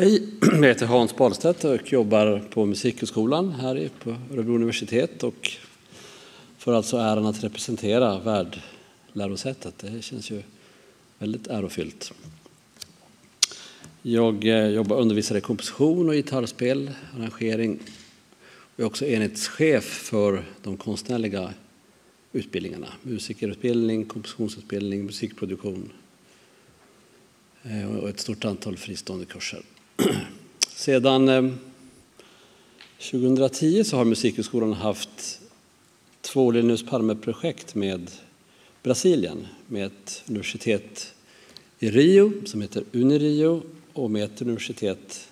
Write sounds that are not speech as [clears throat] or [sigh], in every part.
Hej, jag heter Hans Balstedt och jobbar på Musikhögskolan här på Örebro universitet och får alltså äran att representera värdlärosätet. Det känns ju väldigt ärofyllt. Jag eh, jobbar undervisar i komposition och gitarrspel, arrangering och är också enhetschef för de konstnärliga utbildningarna. Musikerutbildning, kompositionsutbildning, musikproduktion eh, och ett stort antal fristående kurser. [clears throat] Sedan eh, 2010 så har Musikhögskolan haft två Linus Palme-projekt med Brasilien, med ett universitet i Rio som heter Unirio och med ett universitet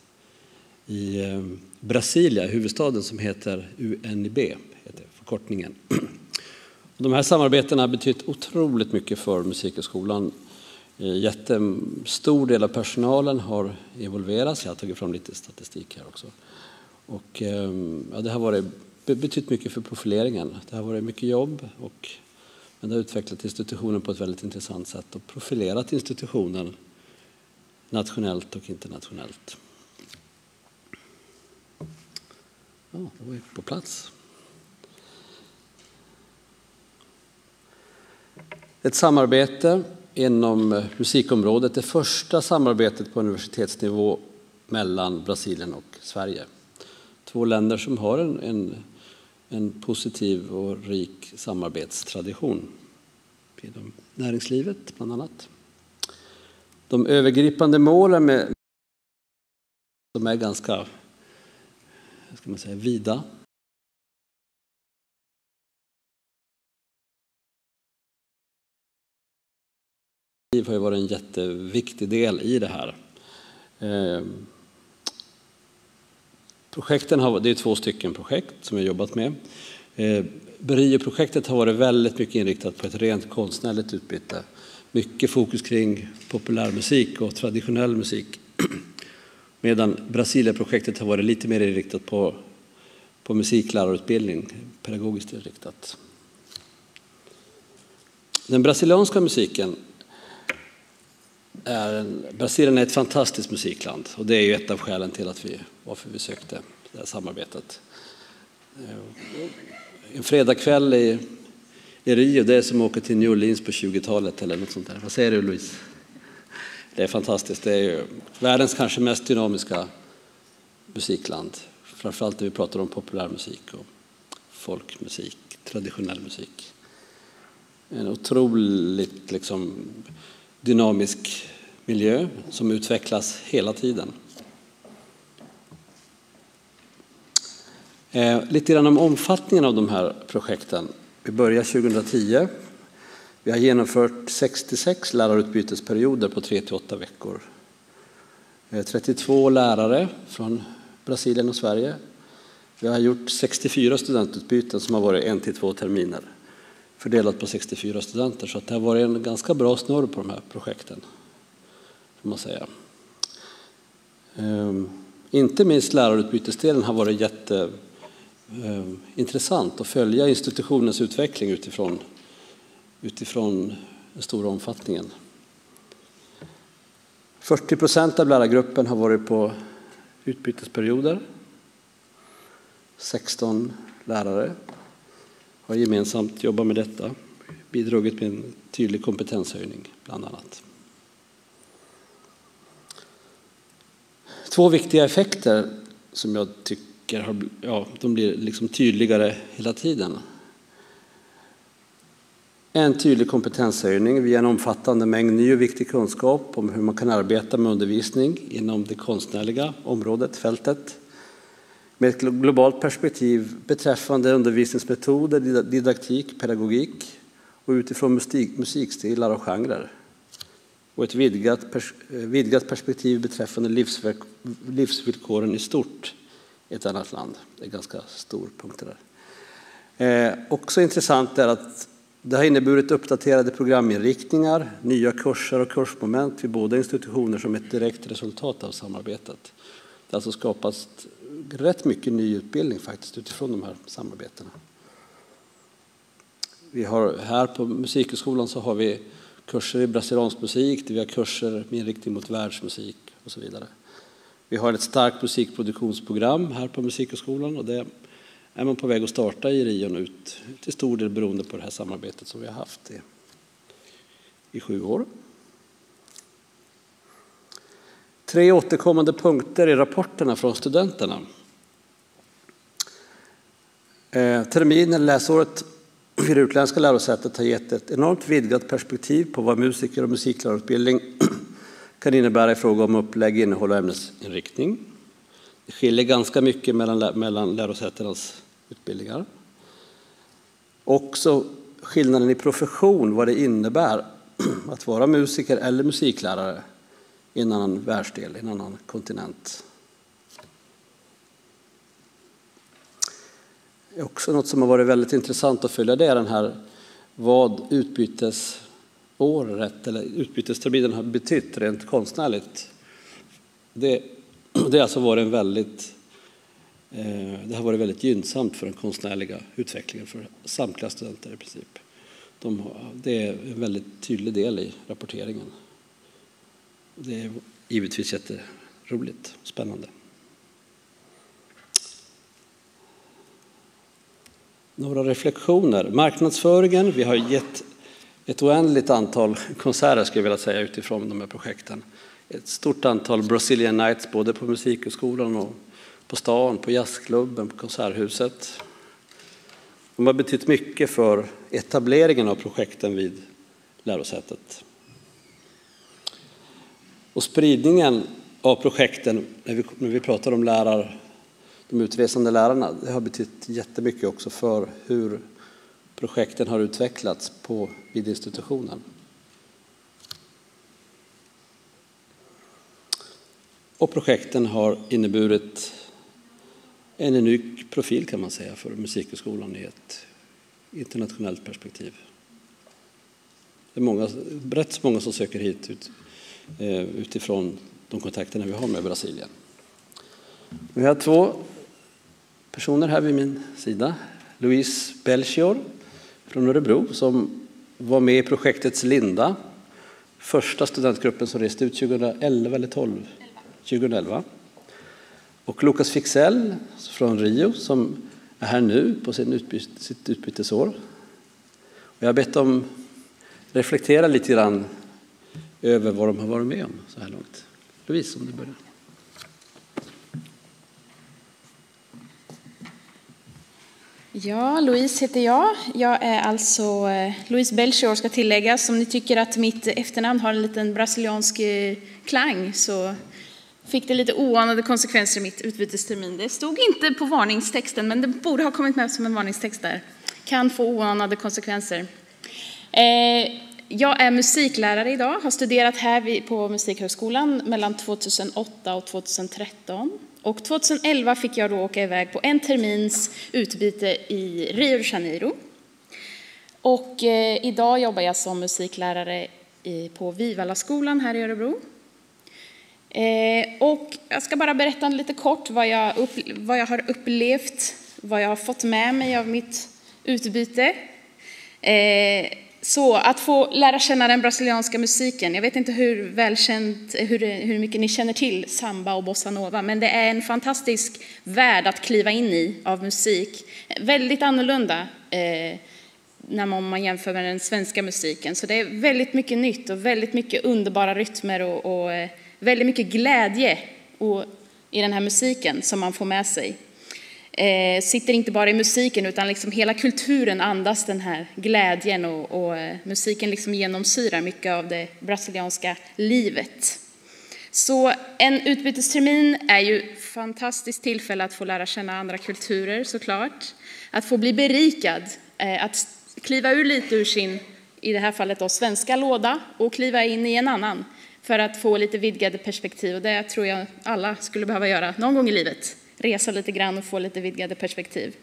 i eh, Brasilia, huvudstaden som heter UNIB, heter förkortningen. [clears throat] De här samarbetena har betytt otroligt mycket för Musikhögskolan Eh, jättestor del av personalen har involverats. Jag har tagit fram lite statistik här också. Och, ehm, ja, det har varit, betytt mycket för profileringen. Det har varit mycket jobb och men det har utvecklat institutionen på ett väldigt intressant sätt och profilerat institutionen nationellt och internationellt. Ja, då var vi på plats. Ett samarbete inom eh, musikområdet det första samarbetet på universitetsnivå mellan Brasilien och Sverige. Två länder som har en, en, en positiv och rik samarbetstradition inom näringslivet, bland annat. De övergripande målen med, de är ganska ska man säga, vida har ju varit en jätteviktig del i det här. Ehm, projekten har, det är två stycken projekt som jag jobbat med. Eh, Berio-projektet har varit väldigt mycket inriktat på ett rent konstnärligt utbyte. Mycket fokus kring populärmusik och traditionell musik. [clears throat] Medan Brasilia-projektet har varit lite mer inriktat på, på musiklärarutbildning, pedagogiskt inriktat. Den brasilianska musiken är en, Brasilien är ett fantastiskt musikland och det är ju ett av skälen till att vi, varför vi sökte det här samarbetet. Eh, en fredagkväll i, i Rio, det är som att åka till New Orleans på 20-talet eller något sånt där. Vad säger du Louise? Det är fantastiskt. Det är ju världens kanske mest dynamiska musikland. Framförallt när vi pratar om populärmusik och folkmusik, traditionell musik. En otroligt liksom, dynamisk miljö som utvecklas hela tiden. Eh, lite grann om omfattningen av de här projekten. Vi börjar 2010. Vi har genomfört 66 lärarutbytesperioder på 3-8 veckor. Eh, 32 lärare från Brasilien och Sverige. Vi har gjort 64 studentutbyten som har varit en till två terminer fördelat på 64 studenter. Så det har varit en ganska bra snurr på de här projekten. Får man säga. Ehm, inte minst lärarutbytesdelen har varit jätteintressant ehm, att följa institutionens utveckling utifrån, utifrån den stora omfattningen. 40 procent av lärargruppen har varit på utbytesperioder. 16 lärare har gemensamt jobbat med detta, bidragit med en tydlig kompetenshöjning bland annat. Två viktiga effekter som jag tycker har, ja, de blir liksom tydligare hela tiden. En tydlig kompetenshöjning via en omfattande mängd ny och viktig kunskap om hur man kan arbeta med undervisning inom det konstnärliga området, fältet med ett globalt perspektiv beträffande undervisningsmetoder, didaktik, pedagogik och utifrån musik, musikstilar och genrer. Och ett vidgat, pers vidgat perspektiv beträffande livsvillkoren i stort i ett annat land. Det är ganska stor punkt där. Eh, också intressant är att det har inneburit uppdaterade programinriktningar, nya kurser och kursmoment vid båda institutioner som ett direkt resultat av samarbetet. Det har alltså skapats rätt mycket ny utbildning faktiskt utifrån de här samarbetena. Vi har här på Musikhögskolan så har vi kurser i brasiliansk musik, vi har kurser med inriktning mot världsmusik och så vidare. Vi har ett starkt musikproduktionsprogram här på Musikhögskolan och det är man på väg att starta i Rio nu, till stor del beroende på det här samarbetet som vi har haft i, i sju år. Tre återkommande punkter i rapporterna från studenterna. Eh, terminen, läsåret vid det utländska lärosätet har gett ett enormt vidgat perspektiv på vad musiker och musiklärarutbildning [clears throat] kan innebära i fråga om upplägg, innehåll och ämnesinriktning. Det skiljer ganska mycket mellan, mellan lärosätenas utbildningar. Också skillnaden i profession, vad det innebär [clears throat] att vara musiker eller musiklärare i en annan världsdel, i en annan kontinent. Också något som har varit väldigt intressant att följa det är den här vad utbytesåret eller utbytesterminen har betytt rent konstnärligt. Det, det har alltså varit en väldigt eh, det har varit väldigt gynnsamt för den konstnärliga utvecklingen för samtliga studenter i princip. De det är en väldigt tydlig del i rapporteringen. Det är givetvis jätteroligt och spännande. Några reflektioner. Marknadsföringen. Vi har gett ett oändligt antal konserter skulle jag vilja säga utifrån de här projekten. Ett stort antal Brazilian Nights både på Musikhögskolan och på stan, på jazzklubben, på Konserthuset. De har betytt mycket för etableringen av projekten vid lärosätet. Och spridningen av projekten, när vi, när vi pratar om lärar, de utresande lärarna, det har betytt jättemycket också för hur projekten har utvecklats på, vid institutionen. Och projekten har inneburit en unik profil kan man säga för Musikhögskolan i ett internationellt perspektiv. Det är många, rätt många som söker hit ut, Eh, utifrån de kontakterna vi har med Brasilien. Vi har två personer här vid min sida. Louise Belchior från Örebro som var med i projektets Linda, första studentgruppen som reste ut 2011 eller 12? 2011. Och Lukas Fixell från Rio som är här nu på sin utbyte, sitt utbytesår. Och jag har bett dem reflektera lite grann över vad de har varit med om så här långt. Louise, om du börjar. Ja, Louise heter jag. Jag är alltså eh, Louise Belchior ska tilläggas. Om ni tycker att mitt efternamn har en liten brasiliansk eh, klang så fick det lite oanade konsekvenser i mitt utbytestermin. Det stod inte på varningstexten, men det borde ha kommit med som en varningstext där. Kan få oanade konsekvenser. Eh, jag är musiklärare idag, har studerat här på Musikhögskolan mellan 2008 och 2013. Och 2011 fick jag då åka iväg på en termins utbyte i Rio de Janeiro. Och eh, idag jobbar jag som musiklärare på Vivalaskolan här i Örebro. Eh, och jag ska bara berätta lite kort vad jag, vad jag har upplevt, vad jag har fått med mig av mitt utbyte. Eh, så att få lära känna den brasilianska musiken. Jag vet inte hur välkänt, hur, hur mycket ni känner till samba och bossanova, men det är en fantastisk värld att kliva in i av musik. Väldigt annorlunda eh, när man, man jämför med den svenska musiken. Så det är väldigt mycket nytt och väldigt mycket underbara rytmer och, och eh, väldigt mycket glädje och, i den här musiken som man får med sig eh, sitter inte bara i musiken utan liksom hela kulturen andas den här glädjen och, och eh, musiken liksom genomsyrar mycket av det brasilianska livet. Så en utbytestermin är ju ett fantastiskt tillfälle att få lära känna andra kulturer såklart. Att få bli berikad, eh, att kliva ur lite ur sin, i det här fallet då, svenska låda och kliva in i en annan för att få lite vidgade perspektiv. Och det tror jag alla skulle behöva göra någon gång i livet resa lite grann och få lite vidgade perspektiv.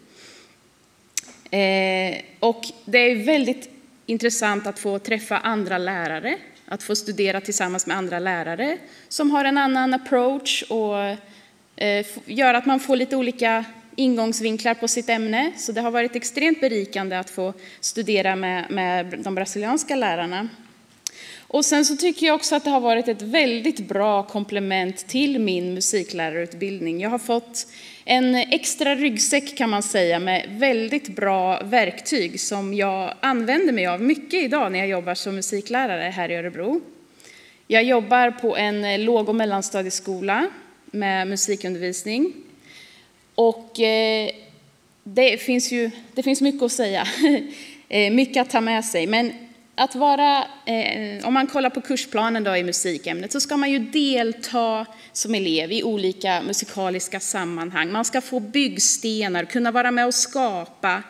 Eh, och det är väldigt intressant att få träffa andra lärare, att få studera tillsammans med andra lärare som har en annan approach och eh, gör att man får lite olika ingångsvinklar på sitt ämne. Så det har varit extremt berikande att få studera med, med de brasilianska lärarna. Och sen så tycker jag också att det har varit ett väldigt bra komplement till min musiklärarutbildning. Jag har fått en extra ryggsäck kan man säga med väldigt bra verktyg som jag använder mig av mycket idag när jag jobbar som musiklärare här i Örebro. Jag jobbar på en låg och mellanstadieskola med musikundervisning. Och eh, det finns ju det finns mycket att säga, [laughs] eh, mycket att ta med sig. Men att vara, eh, om man kollar på kursplanen då i musikämnet så ska man ju delta som elev i olika musikaliska sammanhang. Man ska få byggstenar, kunna vara med och skapa,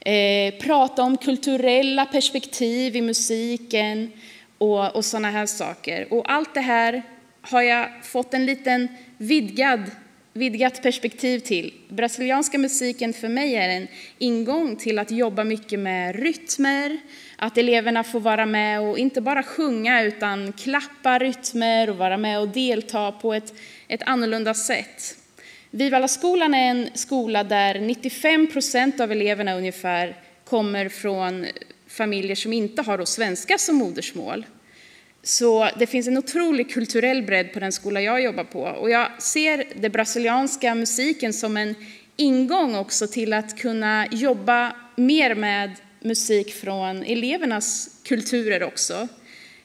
eh, prata om kulturella perspektiv i musiken och, och sådana här saker. Och allt det här har jag fått en liten vidgad vidgat perspektiv till. Brasilianska musiken för mig är en ingång till att jobba mycket med rytmer, att eleverna får vara med och inte bara sjunga utan klappa rytmer och vara med och delta på ett, ett annorlunda sätt. Vivalla-skolan är en skola där 95 procent av eleverna ungefär kommer från familjer som inte har svenska som modersmål. Så det finns en otrolig kulturell bredd på den skola jag jobbar på. Och jag ser den brasilianska musiken som en ingång också till att kunna jobba mer med musik från elevernas kulturer också.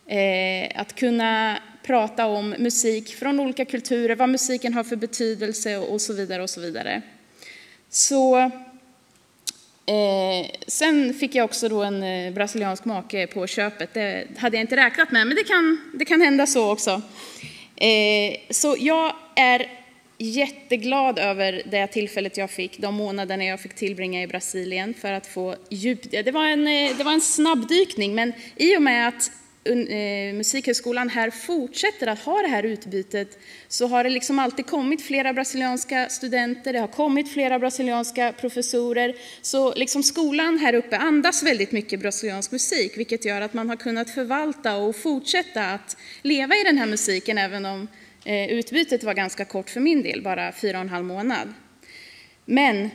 Eh, att kunna prata om musik från olika kulturer, vad musiken har för betydelse och så vidare och så vidare. Så eh, sen fick jag också då en eh, brasiliansk make på köpet. Det hade jag inte räknat med, men det kan, det kan hända så också. Eh, så jag är jätteglad över det tillfället jag fick, de månaderna jag fick tillbringa i Brasilien för att få djup... Det var en, eh, det var en snabbdykning, men i och med att eh, Musikhögskolan här fortsätter att ha det här utbytet så har det liksom alltid kommit flera brasilianska studenter, det har kommit flera brasilianska professorer. Så liksom skolan här uppe andas väldigt mycket brasiliansk musik, vilket gör att man har kunnat förvalta och fortsätta att leva i den här musiken även om Eh, utbytet var ganska kort för min del, bara fyra och en halv månad. Men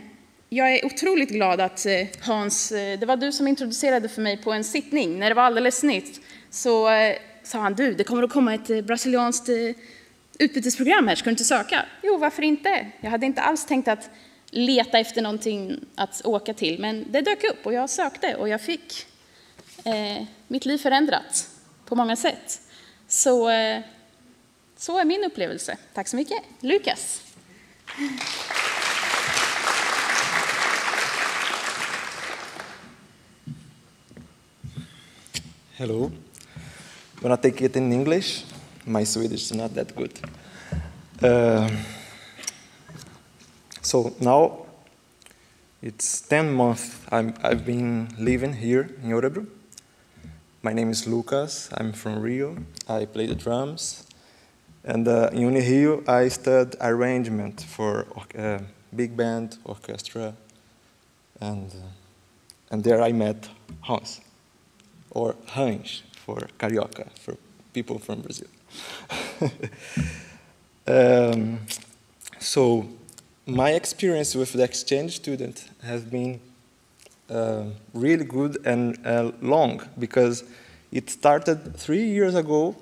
jag är otroligt glad att eh, Hans, eh, det var du som introducerade för mig på en sittning, när det var alldeles nytt, så sa han du, det kommer att komma ett brasilianskt utbytesprogram här, ska du inte söka? Jo, varför inte? Jag hade inte alls tänkt att leta efter någonting att åka till, men det dök upp och jag sökte och jag fick eh, mitt liv förändrat på många sätt. Så eh, så är min upplevelse. Tack så mycket. Lukas. Hello. I'm gonna take it in English. My Swedish is not that good. Uh, so now it's 10 months i have been living here in Örebro. My name is Lucas. I'm from Rio. I play the drums. And uh, in Unirio, I studied arrangement for uh, big band, orchestra, and, uh, and there I met Hans, or Hans for Carioca, for people from Brazil. [laughs] um, so my experience with the exchange student has been uh, really good and uh, long because it started three years ago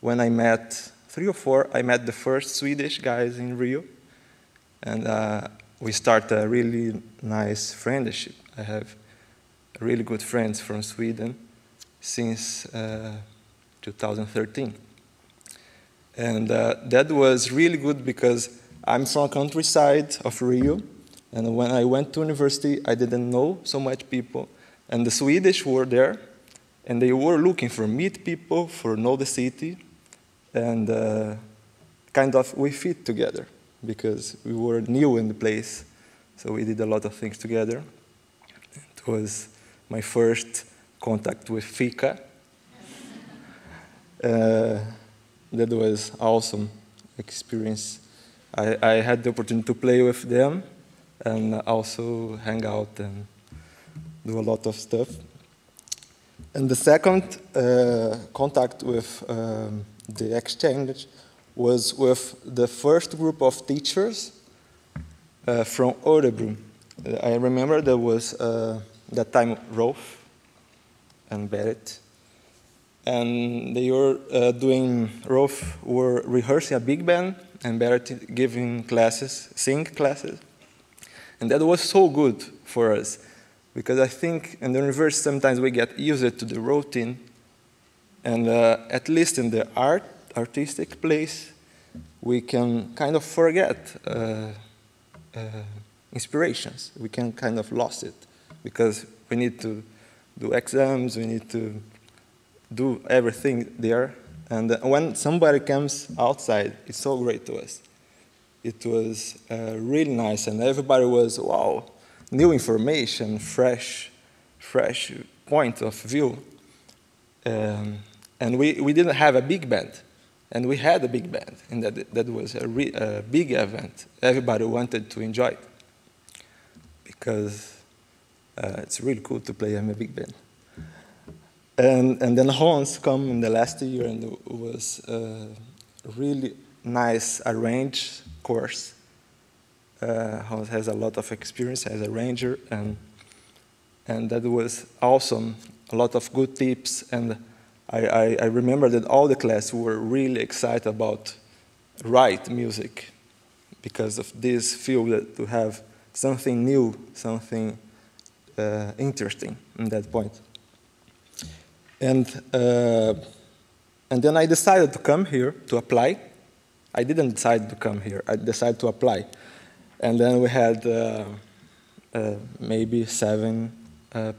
when I met three or four, I met the first Swedish guys in Rio, and uh, we started a really nice friendship. I have really good friends from Sweden since uh, 2013. And uh, that was really good because I'm from countryside of Rio, and when I went to university, I didn't know so much people, and the Swedish were there, and they were looking for meet people, for know the city, and uh, kind of we fit together because we were new in the place, so we did a lot of things together. It was my first contact with Fika. [laughs] uh, that was awesome experience. I, I had the opportunity to play with them and also hang out and do a lot of stuff. And the second uh, contact with um, the exchange was with the first group of teachers uh, from Örebro. Uh, I remember there was uh, that time Rolf and Berit, and they were uh, doing, Rolf were rehearsing a big band and Berit giving classes, sing classes. And that was so good for us because I think in the university sometimes we get used to the routine, and uh, at least in the art, artistic place, we can kind of forget uh, uh, inspirations. We can kind of lose it because we need to do exams, we need to do everything there. And when somebody comes outside, it's so great to us. It was uh, really nice, and everybody was, wow, new information, fresh, fresh point of view. Um, and we, we didn't have a big band, and we had a big band, and that, that was a, re, a big event. Everybody wanted to enjoy it because uh, it's really cool to play in a big band. And, and then Hans come in the last year and it was a really nice arranged course. Uh, Hans has a lot of experience as a ranger and, and that was awesome. A lot of good tips and I, I, I remember that all the class were really excited about write music because of this feel that to have something new, something uh, interesting in that point. And, uh, and then I decided to come here to apply. I didn't decide to come here, I decided to apply. And then we had uh, uh maybe seven, uh,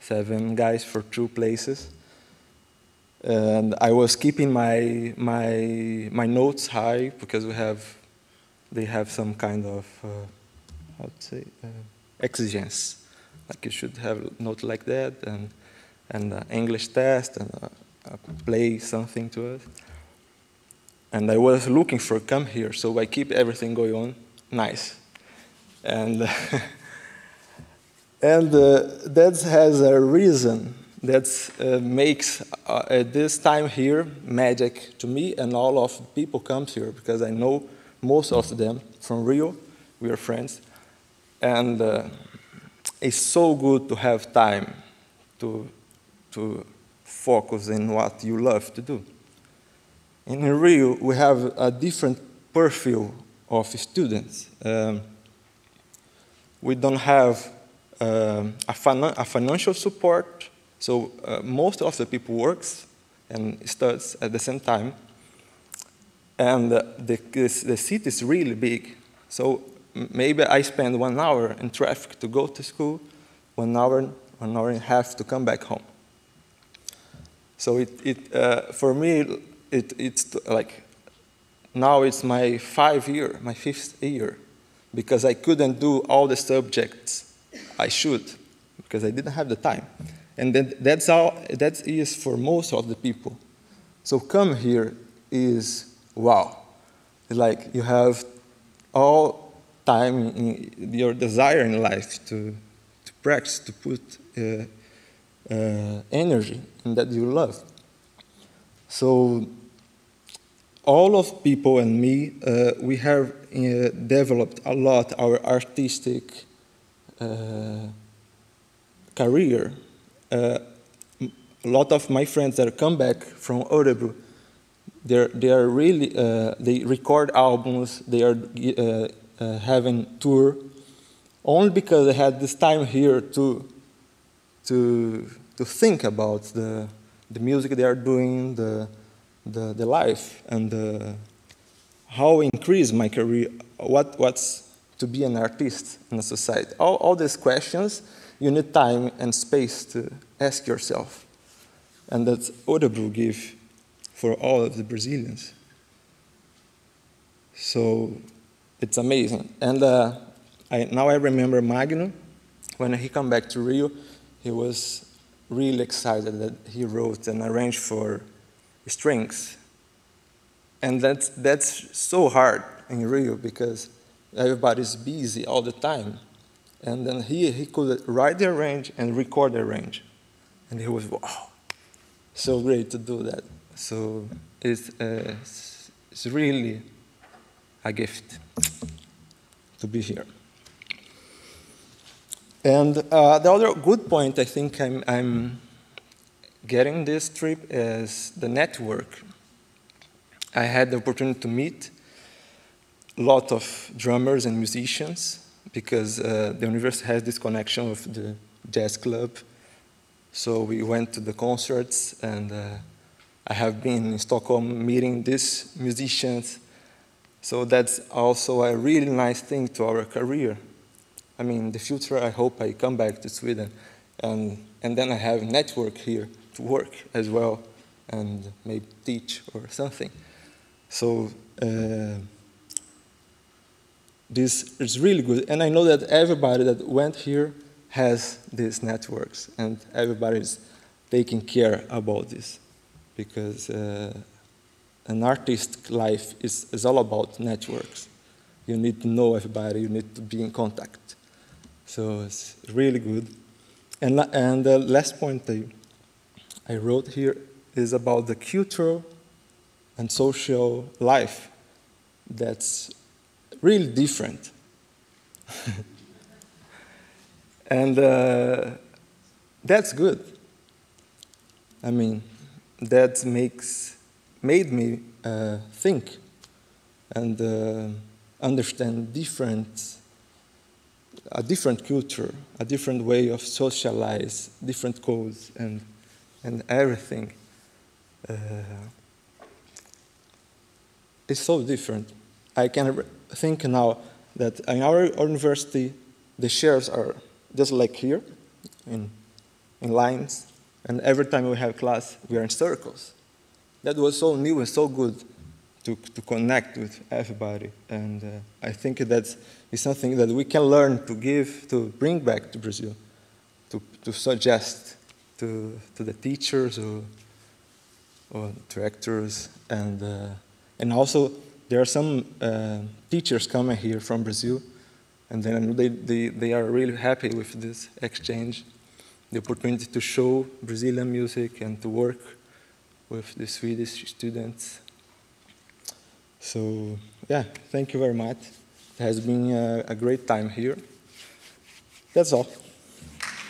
seven guys for two places. And I was keeping my, my, my notes high because we have, they have some kind of, uh, to say, exigence. Like you should have note like that and and uh, English test and uh, uh, play something to us. And I was looking for come here, so I keep everything going on nice. And, [laughs] and uh, that has a reason that uh, makes uh, at this time here magic to me and all of the people come here because I know most of them from Rio. We are friends. And it's so good to have time to to focus in what you love to do. In Rio, we have a different profile of students. Um, we don't have um, a, a, financial support, so uh, most of the people works and studies at the same time. And uh, the, the city is really big, so maybe I spend one hour in traffic to go to school, one hour, one hour and a half to come back home. So it, it uh, for me, it, it's like now it's my five year, my fifth year, because I couldn't do all the subjects I should, because I didn't have the time. And that's how that is for most of the people. So come here is wow. Like you have all time in your desire in life to, to practice, to put uh, uh, energy in that you love. So all of people and me, uh, we have uh, developed a lot our artistic uh, career. Uh, a lot of my friends that come back from Örebro, they're, they are really, uh, they record albums, they are uh, having tour, only because they had this time here to, to, to think about the, the music they are doing, the, the, the life, and the, how increase my career, what, what's to be an artist in a society. All, all these questions, you need time and space to ask yourself. And that's Örebro give for all of the Brazilians. So it's amazing. And uh, I, now I remember Magno, when he come back to Rio, he was really excited that he wrote and arranged for strings. And that's, that's so hard in Rio because everybody's busy all the time. And then he, he could write the arrange and record the arrange. And he was, wow, so great to do that. So it's, uh, it's really a gift to be here. And uh, the other good point I think I'm, I'm getting this trip is the network. I had the opportunity to meet a lot of drummers and musicians because uh, the university has this connection with the jazz club. So we went to the concerts, and uh, I have been in Stockholm meeting these musicians. So that's also a really nice thing to our career. I mean, in the future, I hope I come back to Sweden, and, and then I have network here to work as well, and maybe teach or something. So uh, this is really good, and I know that everybody that went here has these networks, and everybody is taking care about this, because uh, an artist's life is, is all about networks. You need to know everybody, you need to be in contact. So it's really good. And, and the last point I, I wrote here is about the cultural and social life that's really different. [laughs] and uh, that's good. I mean, that makes, made me uh, think and uh, understand different, a different culture, a different way of socialize, different codes, and, and everything. Uh, it's so different. I can think now that in our university, the chairs are just like here, in, in lines, and every time we have class, we are in circles. That was so new and so good to, to connect with everybody. And uh, I think that is something that we can learn to give, to bring back to Brazil, to, to suggest to, to the teachers or, or directors and uh, and also, there are some uh, teachers coming here from Brazil, and then they, they, they are really happy with this exchange, the opportunity to show Brazilian music and to work with the Swedish students. So, yeah, thank you very much. It has been a, a great time here. That's all.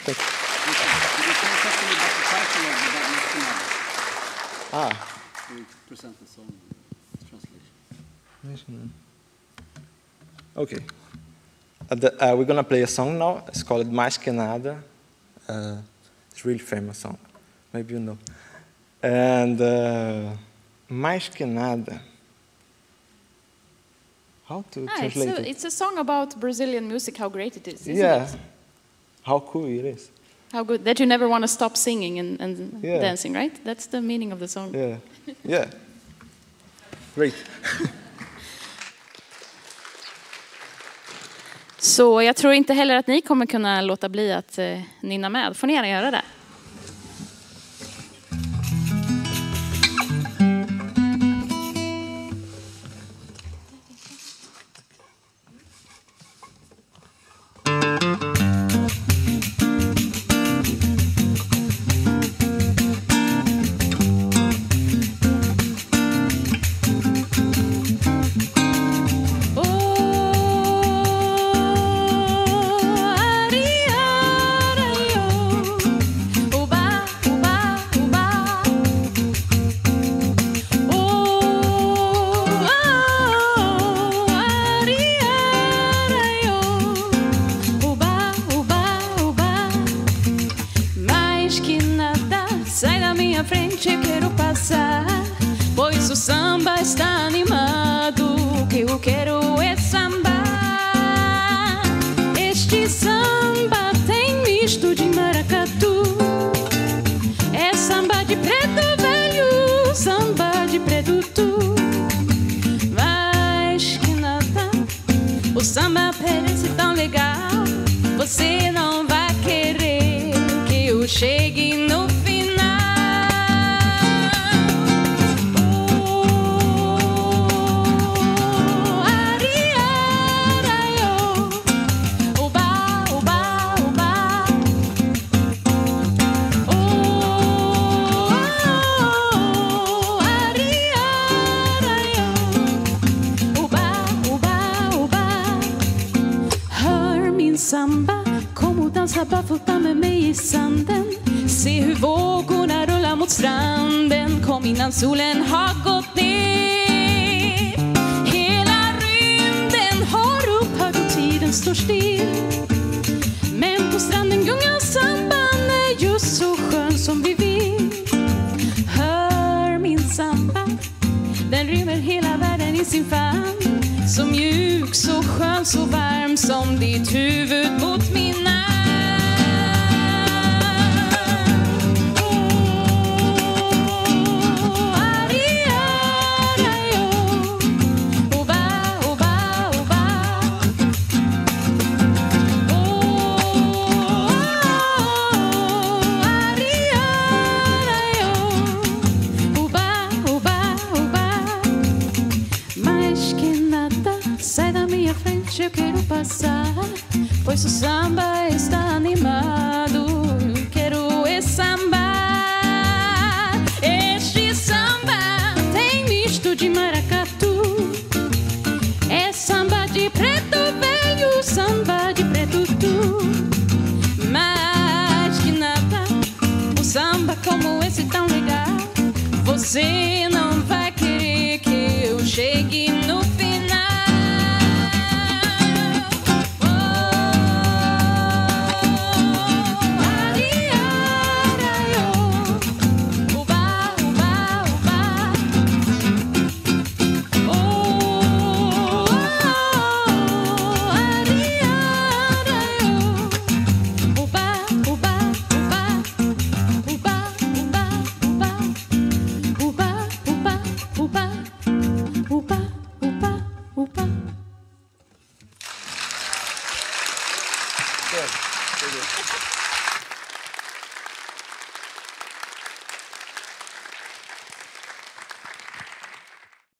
Thank you. Ah. Present the song. Okay. Uh, the, uh, we're gonna play a song now. It's called Mais Que Nada. Uh, it's a really famous song. Maybe you know. And uh, Mais Que Nada. How to Ah, it's, translate a, it? it's a song about Brazilian music, how great it is. isn't yeah. it? How cool it is. How good that you never want to stop singing and, and Yeah. dancing, right? That's the meaning of the song. Yeah. Yeah. Great. [laughs] Så jag tror inte heller att ni kommer kunna låta bli att eh, nynna med. Får ni gärna göra det. Innan solen har gått ner. Hela rymden har upphört och tiden står still. Men på stranden gungar samban är just så skön som vi vill. Hör min samba, den rymmer hela världen i sin famn. Så mjuk, så skön, så varm som ditt huvud mot min samba como esse tão legal. Você não vai querer que eu chegue